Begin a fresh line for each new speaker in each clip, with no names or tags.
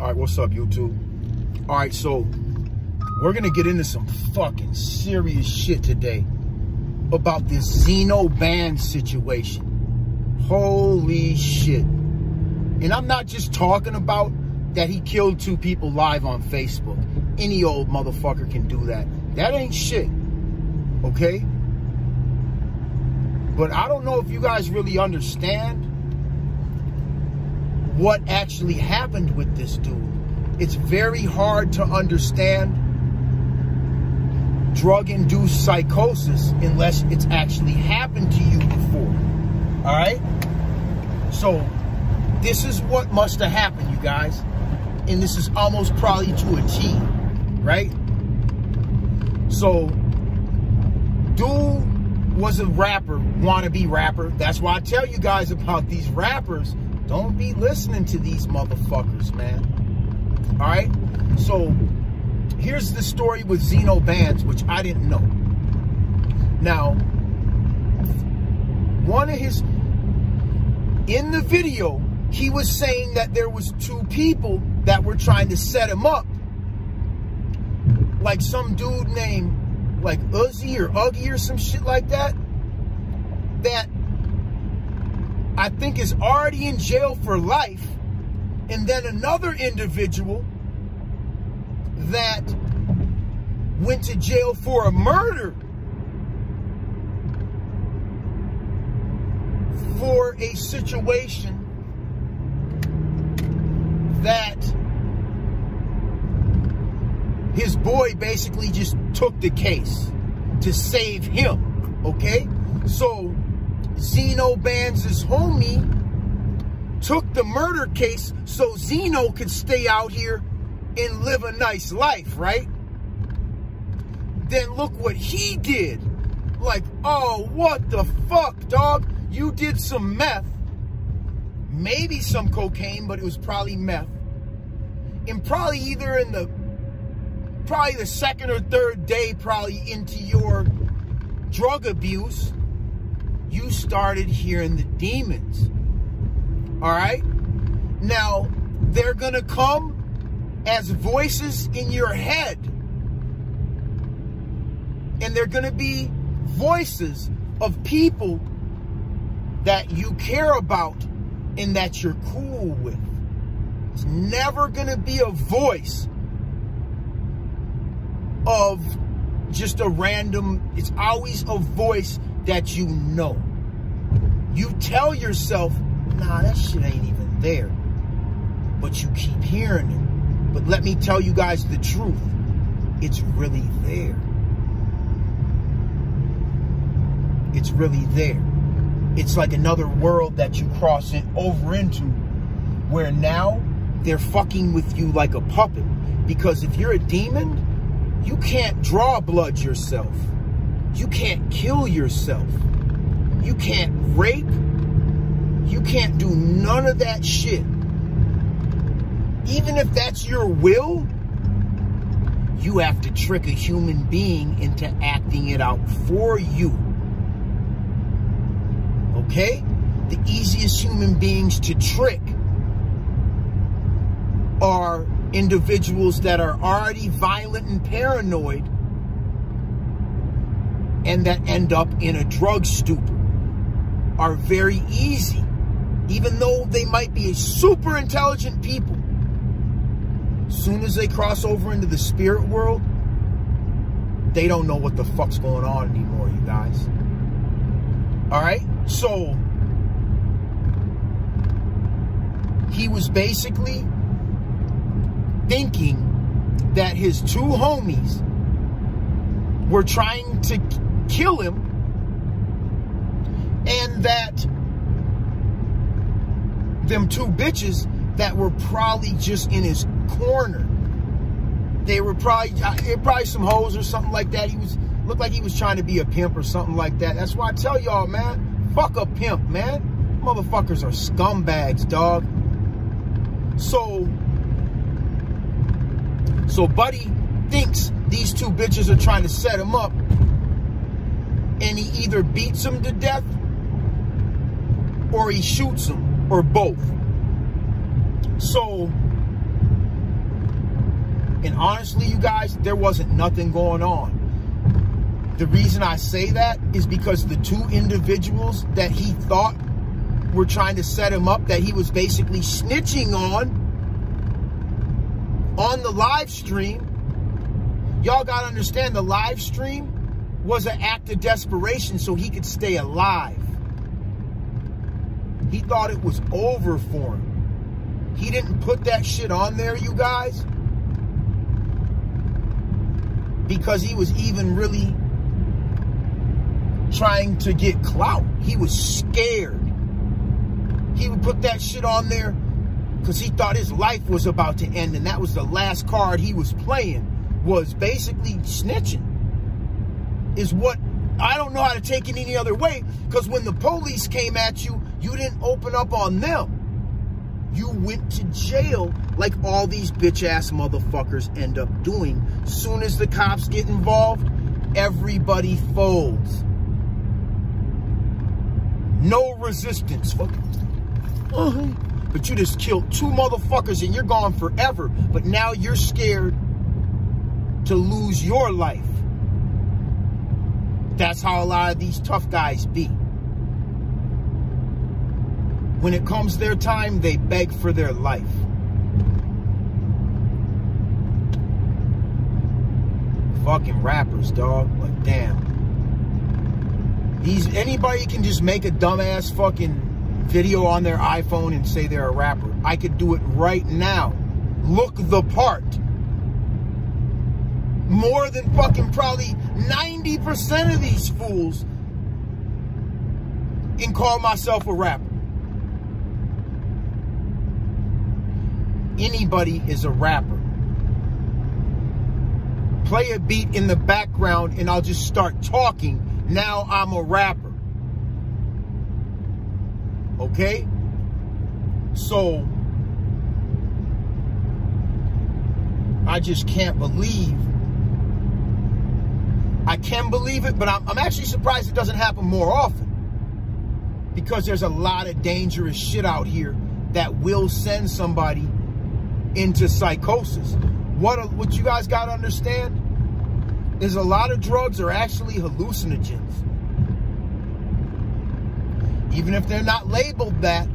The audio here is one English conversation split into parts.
All right, what's up, YouTube? All right, so we're gonna get into some fucking serious shit today about this Zino band situation. Holy shit. And I'm not just talking about that he killed two people live on Facebook. Any old motherfucker can do that. That ain't shit. Okay? But I don't know if you guys really understand what actually happened with this dude. It's very hard to understand drug-induced psychosis unless it's actually happened to you before. All right? So, this is what must have happened, you guys. And this is almost probably to a T, right? So, dude was a rapper, wannabe rapper. That's why I tell you guys about these rappers. Don't be listening to these motherfuckers, man. All right? So, here's the story with Zino Bands, which I didn't know. Now, one of his, in the video, he was saying that there was two people that were trying to set him up. Like some dude named like Uzzy or Uggy or some shit like that. That I think is already in jail for life. And then another individual that went to jail for a murder for a situation that his boy basically just took the case to save him, okay? So Zino Bands' homie took the murder case so Zino could stay out here and live a nice life, right? Then look what he did. Like, oh, what the fuck, dog? You did some meth. Maybe some cocaine, but it was probably meth. And probably either in the, probably the second or third day, probably into your drug abuse, you started hearing the demons. All right? Now, they're going to come as voices in your head. And they're going to be voices of people that you care about and that you're cool with. It's never going to be a voice of just a random, it's always a voice that you know. You tell yourself, nah, that shit ain't even there. But you keep hearing it. But let me tell you guys the truth. It's really there. It's really there. It's like another world that you cross it over into where now they're fucking with you like a puppet. Because if you're a demon, you can't draw blood yourself. You can't kill yourself. You can't rape. You can't do none of that shit even if that's your will, you have to trick a human being into acting it out for you. Okay? The easiest human beings to trick are individuals that are already violent and paranoid and that end up in a drug stupor are very easy. Even though they might be super intelligent people, soon as they cross over into the spirit world, they don't know what the fuck's going on anymore, you guys. All right? So, he was basically thinking that his two homies were trying to kill him and that them two bitches that were probably just in his corner. They were probably, uh, probably some hoes or something like that. He was, looked like he was trying to be a pimp or something like that. That's why I tell y'all, man, fuck a pimp, man. Motherfuckers are scumbags, dog. So, so Buddy thinks these two bitches are trying to set him up. And he either beats him to death or he shoots him or both. So And honestly, you guys, there wasn't nothing going on. The reason I say that is because the two individuals that he thought were trying to set him up, that he was basically snitching on, on the live stream, y'all got to understand the live stream was an act of desperation so he could stay alive. He thought it was over for him. He didn't put that shit on there, you guys, because he was even really trying to get clout. He was scared. He would put that shit on there because he thought his life was about to end and that was the last card he was playing was basically snitching is what I don't know how to take it any other way because when the police came at you you didn't open up on them you went to jail like all these bitch ass motherfuckers end up doing soon as the cops get involved everybody folds no resistance. But you just killed two motherfuckers and you're gone forever. But now you're scared to lose your life. That's how a lot of these tough guys be. When it comes their time, they beg for their life. Fucking rappers, dog. Like, damn. These anybody can just make a dumbass fucking video on their iPhone and say they're a rapper. I could do it right now. Look the part. More than fucking probably 90% of these fools and call myself a rapper. Anybody is a rapper. Play a beat in the background and I'll just start talking. Now I'm a rapper. Okay? So, I just can't believe. I can believe it, but I'm, I'm actually surprised it doesn't happen more often. Because there's a lot of dangerous shit out here that will send somebody into psychosis. What, uh, what you guys got to understand is a lot of drugs are actually hallucinogens even if they're not labeled that,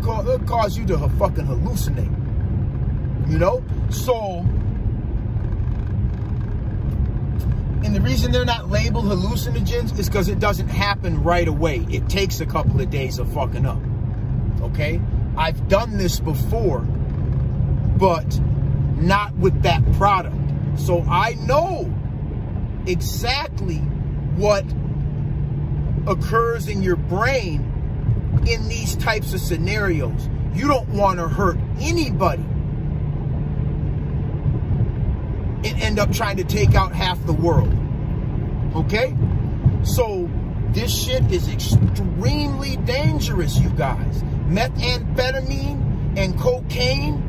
it'll cause you to fucking hallucinate. You know? So, and the reason they're not labeled hallucinogens is because it doesn't happen right away. It takes a couple of days of fucking up. Okay? I've done this before, but not with that product. So I know exactly what occurs in your brain in these types of scenarios. You don't want to hurt anybody and end up trying to take out half the world. Okay? So this shit is extremely dangerous, you guys. Methamphetamine and cocaine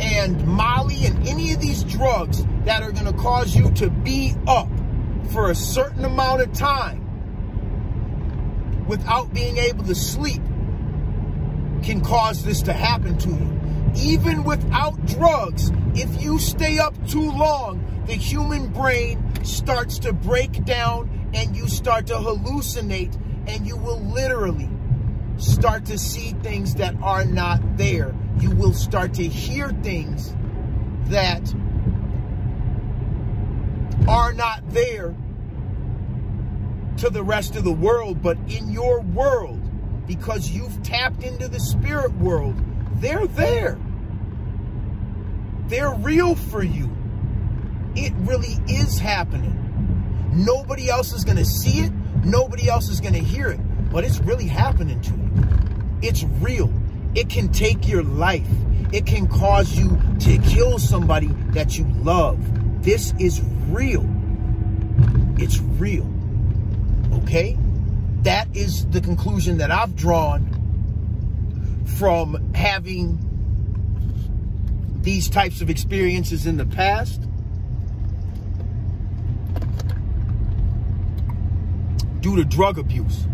and Molly and any of these drugs that are going to cause you to be up for a certain amount of time without being able to sleep can cause this to happen to you. Even without drugs, if you stay up too long, the human brain starts to break down and you start to hallucinate and you will literally start to see things that are not there. You will start to hear things that are not there to the rest of the world, but in your world, because you've tapped into the spirit world, they're there. They're real for you. It really is happening. Nobody else is going to see it. Nobody else is going to hear it. But it's really happening to you. It's real. It can take your life. It can cause you to kill somebody that you love. This is real. It's real. Okay? That is the conclusion that I've drawn from having these types of experiences in the past. Due to drug abuse.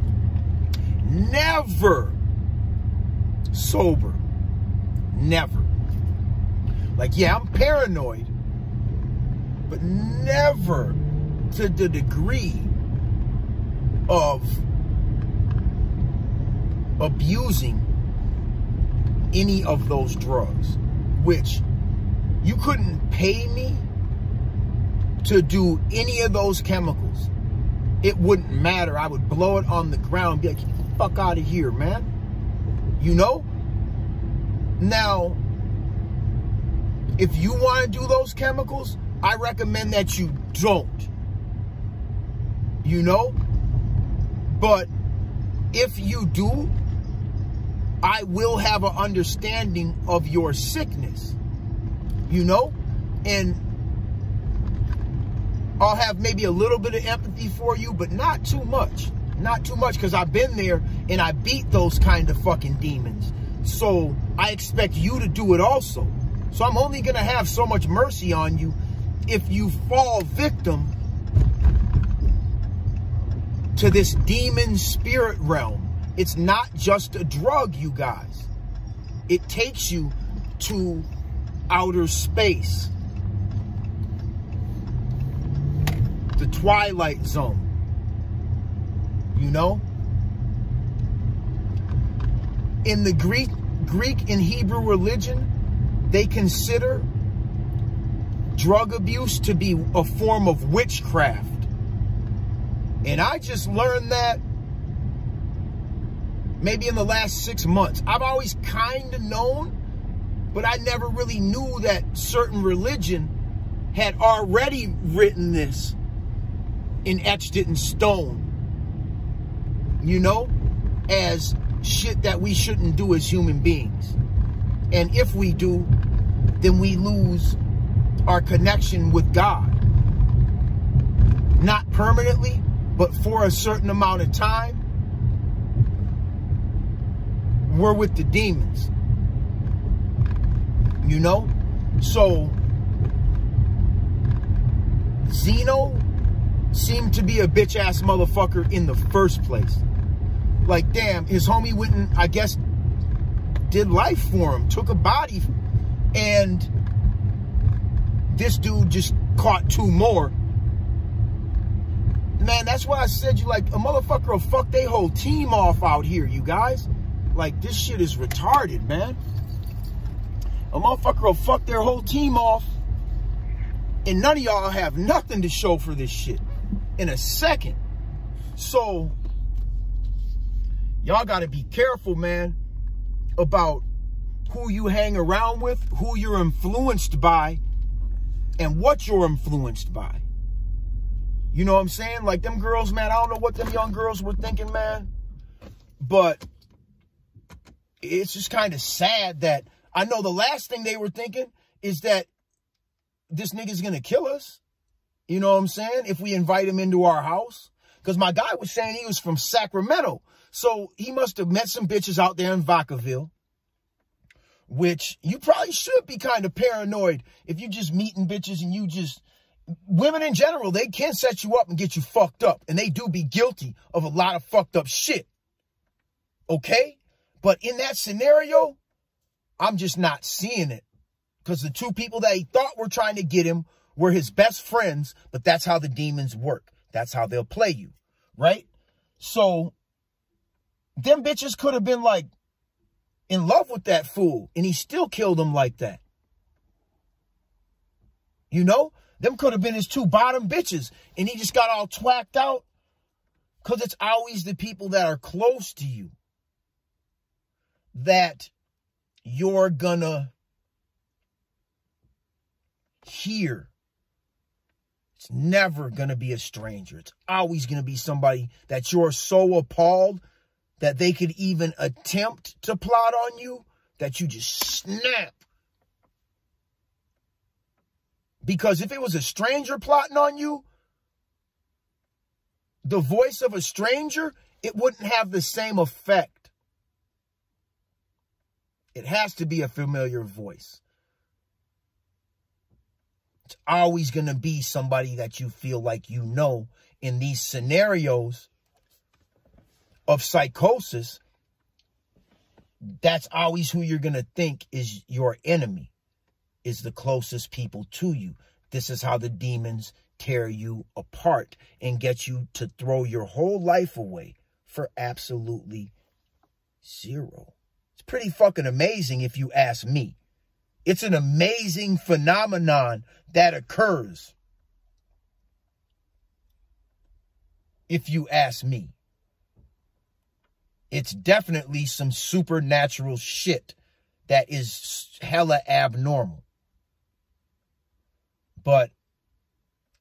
Never sober. Never. Like, yeah, I'm paranoid, but never to the degree of abusing any of those drugs, which you couldn't pay me to do any of those chemicals. It wouldn't matter. I would blow it on the ground, be like, get the fuck out of here, man. You know? Now, if you want to do those chemicals, I recommend that you don't. You know? But if you do, I will have an understanding of your sickness. You know? And I'll have maybe a little bit of empathy for you, but not too much. Not too much because I've been there and I beat those kind of fucking demons. So I expect you to do it also. So I'm only going to have so much mercy on you if you fall victim to this demon spirit realm. It's not just a drug, you guys. It takes you to outer space. The twilight zone. You know? In the Greek Greek and Hebrew religion, they consider drug abuse to be a form of witchcraft. And I just learned that maybe in the last six months. I've always kind of known, but I never really knew that certain religion had already written this and etched it in stone. You know, as shit that we shouldn't do as human beings. And if we do, then we lose our connection with God. Not permanently, but for a certain amount of time, we're with the demons. You know? So, Zino seemed to be a bitch ass motherfucker in the first place. Like, damn, his homie went and, I guess, did life for him, took a body, and this dude just caught two more. Man, that's why I said you like a motherfucker will fuck they whole team off out here, you guys. Like, this shit is retarded, man. A motherfucker will fuck their whole team off, and none of y'all have nothing to show for this shit in a second. So, y'all got to be careful, man, about who you hang around with, who you're influenced by, and what you're influenced by. You know what I'm saying? Like them girls, man, I don't know what them young girls were thinking, man. But it's just kind of sad that I know the last thing they were thinking is that this nigga's going to kill us. You know what I'm saying? If we invite him into our house. Because my guy was saying he was from Sacramento. So he must have met some bitches out there in Vacaville, which you probably should be kind of paranoid if you just meeting bitches and you just, women in general, they can set you up and get you fucked up. And they do be guilty of a lot of fucked up shit. Okay? But in that scenario, I'm just not seeing it. Because the two people that he thought were trying to get him were his best friends, but that's how the demons work. That's how they'll play you, right? So them bitches could have been like in love with that fool and he still killed them like that. You know, them could have been his two bottom bitches and he just got all twacked out because it's always the people that are close to you that you're gonna hear. It's never gonna be a stranger. It's always gonna be somebody that you're so appalled that they could even attempt to plot on you, that you just snap. Because if it was a stranger plotting on you, the voice of a stranger, it wouldn't have the same effect. It has to be a familiar voice. It's always going to be somebody that you feel like you know in these scenarios of psychosis, that's always who you're going to think is your enemy. is the closest people to you. This is how the demons tear you apart and get you to throw your whole life away for absolutely zero. It's pretty fucking amazing if you ask me. It's an amazing phenomenon that occurs. If you ask me. It's definitely some supernatural shit that is hella abnormal. But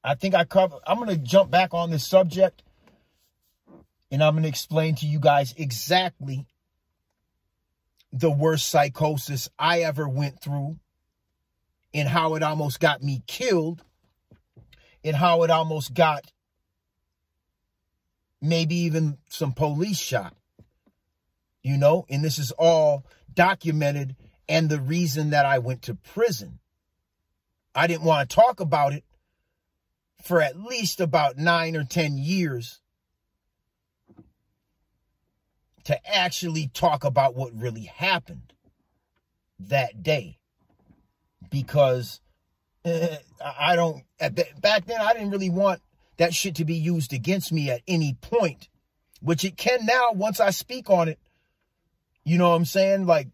I think I cover I'm going to jump back on this subject and I'm going to explain to you guys exactly the worst psychosis I ever went through and how it almost got me killed and how it almost got maybe even some police shot. You know, and this is all documented and the reason that I went to prison. I didn't want to talk about it for at least about nine or 10 years to actually talk about what really happened that day. Because I don't, back then, I didn't really want that shit to be used against me at any point, which it can now once I speak on it. You know what I'm saying? Like,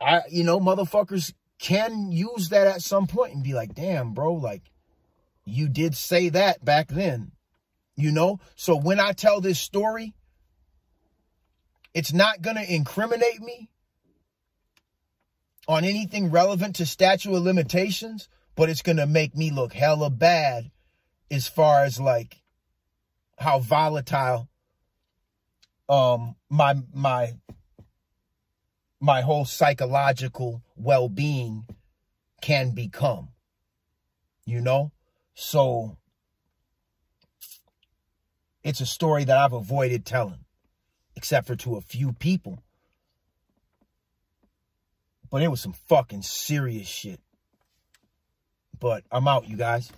I, you know, motherfuckers can use that at some point and be like, damn, bro, like, you did say that back then, you know? So when I tell this story, it's not going to incriminate me on anything relevant to statute of limitations, but it's going to make me look hella bad as far as like how volatile um my my my whole psychological well-being can become you know? So it's a story that I've avoided telling except for to a few people. But it was some fucking serious shit. But I'm out you guys